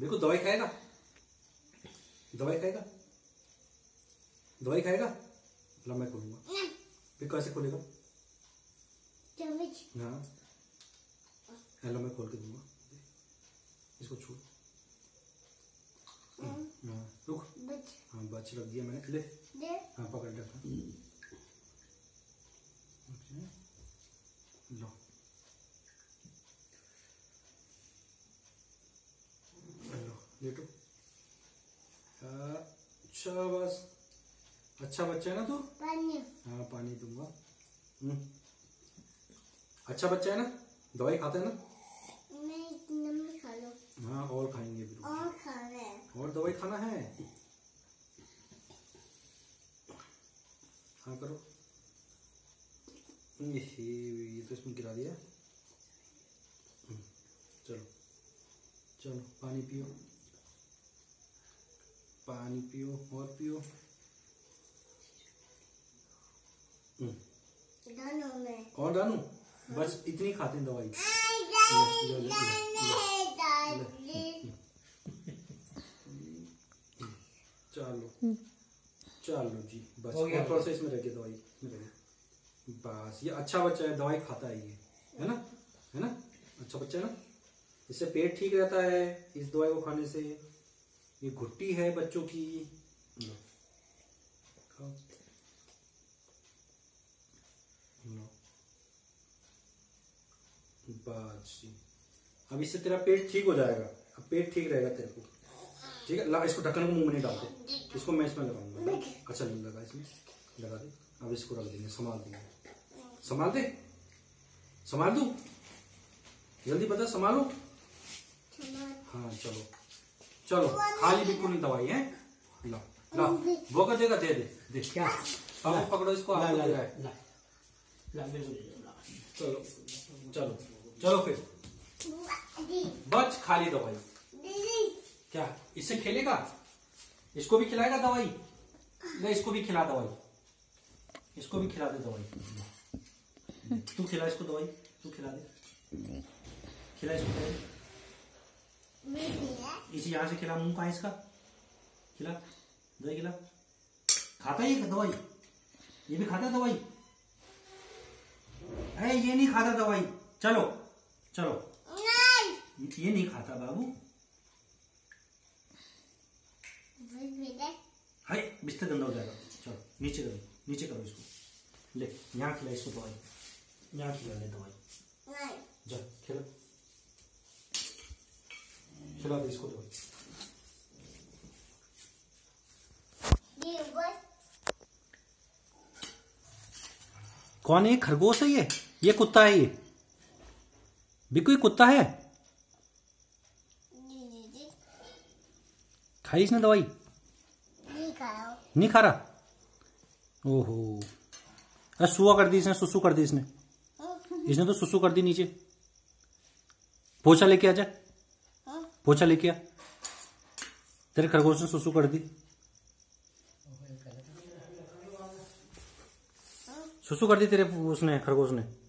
देखो दवाई खाएगा? दवाई खाएगा? दवाई खाएगा? ला मैं खोलूँगा। फिर कैसे खोलेगा? हाँ। हेलो मैं खोल के दूँगा। इसको छोड़ हाँ। रुक। हाँ बच रख दिया मैंने। ले। हाँ पकड़ रखा ओके लो लो लेटो अच्छा बस। अच्छा बच्चा है ना तू? पानी। हाँ पानी दूँगा। हम्म। अच्छा बच्चा है ना? दवाई खाता है ना? मैं खा लो। हाँ और खाएँगे भी। और खा रहे हैं। और दवाई खाना है? हाँ करो। ये ये तो इसमें गिरा दिया। हम्म, चलो। चलो पानी पियो। पानी पियो और पियो। हम्म, दोनों और डालू? बस इतनी खाते हैं दवाई। चलो। चलो जी बस। हो थोड़ा सा इसमें रह गया दवाई। इसमें रह गया बस ये अच्छा बच्चा है दवाई खाता है ये। है ना? है ना? अच्छा बच्चा है ना? इससे पेट ठीक रहता है इस दवाई को खाने से। ये घुट्टी है बच्चों की। बस अब इससे तेरा पेट ठीक हो जाएगा। अब पेट ठीक रहेगा तेरे को। ठीक है ला इसको ढक्कन को मुँह में नहीं डालते इसको मैं इसमें लगाऊँगा। अच्छा नहीं लगा इसमें। लगा दे। अब इसको रख देंगे संभाल देंगे। संभाल दे। संभाल दू? जल्दी बता संभालो। हाँ चलो। चलो खाली बिल्कुल नहीं दवाई है? ला ला वो कर देगा दे दे दे। क्या? अब पकड़ो इसको ला ला ला ला ला ला। चलो चलो चलो फिर। बच खाली दवाई। क्या इससे खेलेगा? इसको भी खिलाएगा दवाई? नहीं इसको भी खिला दवाई। इसको भी खिला दे दवाई। तू खिला इसको दवाई तू खिला दे। खिला इसको दवाई इसी यहाँ से खिला मुँह है इसका? खिला दवाई खिला। खाता है ये दवाई? ये भी खाता है दवाई? अरे ये नहीं खाता दवाई। चलो चलो। नहीं। ये नहीं खाता बाबू। हाय बिस्तर गंदा हो जाएगा। चलो नीचे करो नीचे करो इसको। ले यहाँ खिला इसको दवाई। यहाँ खिला ले दवाई। जा खिला। खिला दे इसको दवाई कौन है? ये खरगोश है ये? ये कुत्ता है ये। बिल्कुल ये कुत्ता है? खाई इसने दवाई? नहीं खा रहा? ओहो। अरे सुआ कर दी इसने सुसु कर दी इसने। इसने तो सुसु कर दी नीचे। पोछा लेके आ जा। पोछा लेके आ। तेरे खरगोश ने सुसु कर दी। सुसु कर दी तेरे उसने, खरगोश ने।